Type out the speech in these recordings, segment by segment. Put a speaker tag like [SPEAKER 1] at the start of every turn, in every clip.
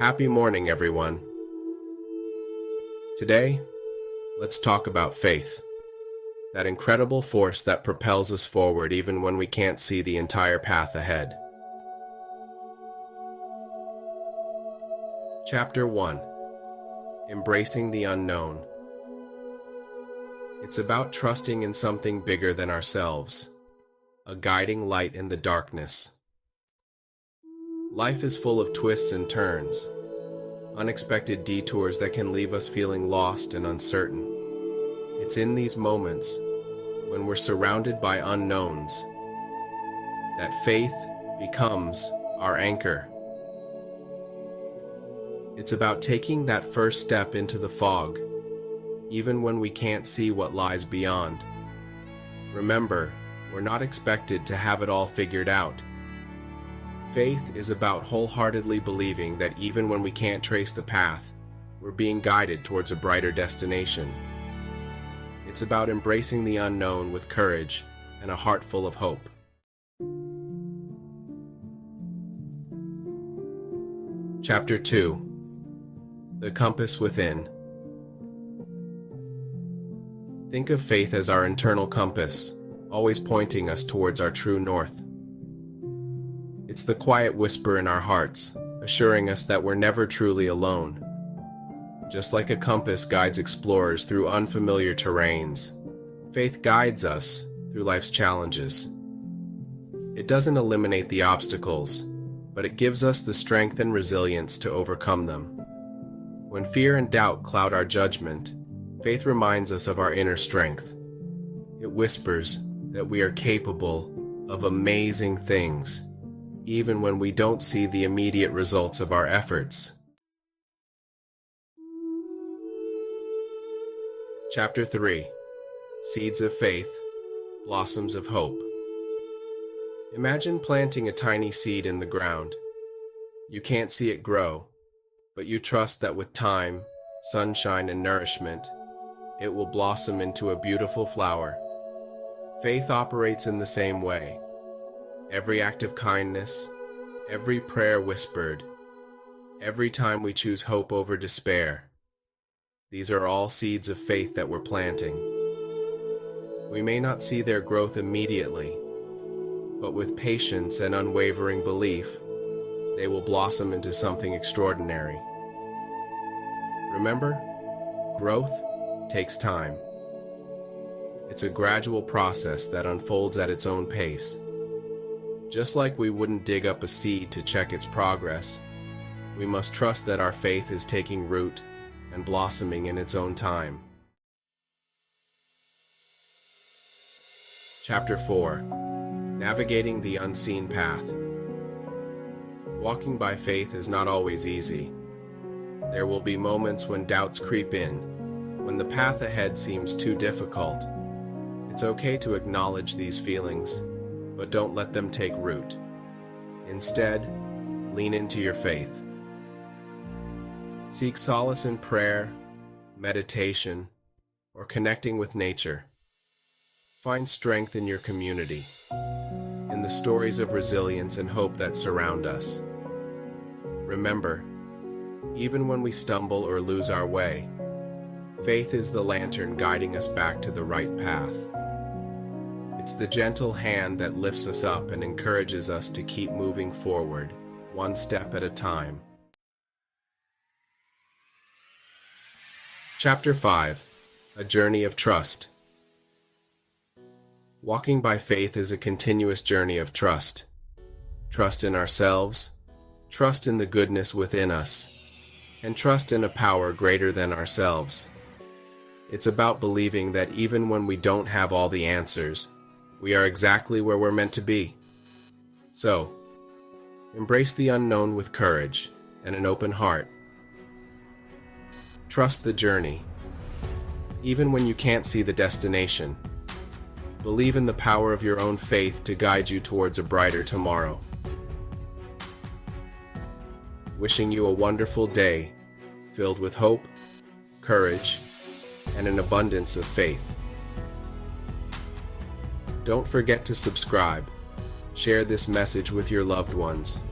[SPEAKER 1] Happy morning, everyone. Today, let's talk about faith. That incredible force that propels us forward even when we can't see the entire path ahead. Chapter 1 Embracing the Unknown. It's about trusting in something bigger than ourselves, a guiding light in the darkness. Life is full of twists and turns, unexpected detours that can leave us feeling lost and uncertain. It's in these moments, when we're surrounded by unknowns, that faith becomes our anchor. It's about taking that first step into the fog, even when we can't see what lies beyond. Remember, we're not expected to have it all figured out. Faith is about wholeheartedly believing that even when we can't trace the path, we're being guided towards a brighter destination. It's about embracing the unknown with courage and a heart full of hope. Chapter 2 The Compass Within Think of faith as our internal compass, always pointing us towards our true north. It's the quiet whisper in our hearts, assuring us that we're never truly alone. Just like a compass guides explorers through unfamiliar terrains, faith guides us through life's challenges. It doesn't eliminate the obstacles, but it gives us the strength and resilience to overcome them. When fear and doubt cloud our judgment, faith reminds us of our inner strength. It whispers that we are capable of amazing things even when we don't see the immediate results of our efforts. Chapter 3 Seeds of Faith, Blossoms of Hope. Imagine planting a tiny seed in the ground. You can't see it grow, but you trust that with time, sunshine, and nourishment, it will blossom into a beautiful flower. Faith operates in the same way every act of kindness, every prayer whispered, every time we choose hope over despair. These are all seeds of faith that we're planting. We may not see their growth immediately, but with patience and unwavering belief, they will blossom into something extraordinary. Remember, growth takes time. It's a gradual process that unfolds at its own pace. Just like we wouldn't dig up a seed to check its progress, we must trust that our faith is taking root and blossoming in its own time. Chapter 4 Navigating the Unseen Path Walking by faith is not always easy. There will be moments when doubts creep in, when the path ahead seems too difficult. It's okay to acknowledge these feelings but don't let them take root. Instead, lean into your faith. Seek solace in prayer, meditation, or connecting with nature. Find strength in your community, in the stories of resilience and hope that surround us. Remember, even when we stumble or lose our way, faith is the lantern guiding us back to the right path. It's the gentle hand that lifts us up and encourages us to keep moving forward, one step at a time. Chapter 5 A Journey of Trust Walking by faith is a continuous journey of trust. Trust in ourselves, trust in the goodness within us, and trust in a power greater than ourselves. It's about believing that even when we don't have all the answers, we are exactly where we're meant to be. So, embrace the unknown with courage and an open heart. Trust the journey, even when you can't see the destination. Believe in the power of your own faith to guide you towards a brighter tomorrow. Wishing you a wonderful day filled with hope, courage, and an abundance of faith. Don't forget to subscribe. Share this message with your loved ones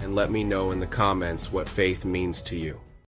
[SPEAKER 1] and let me know in the comments what faith means to you.